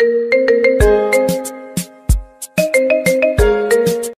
you.